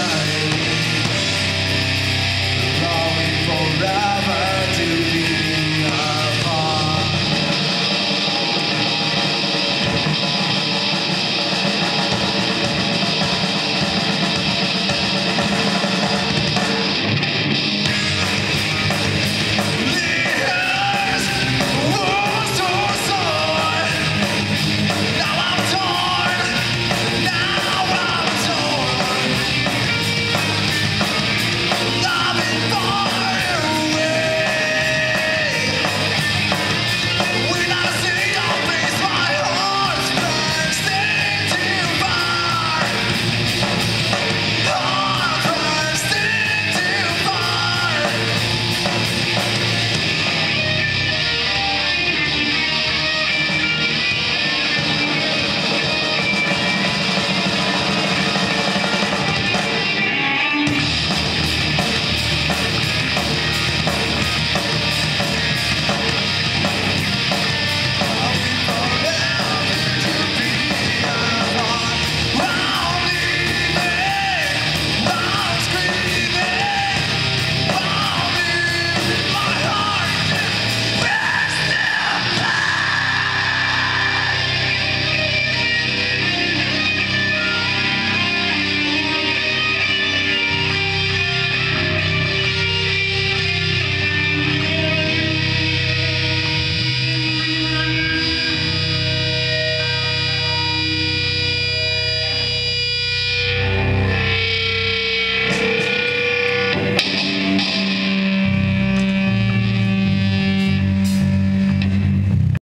Yeah.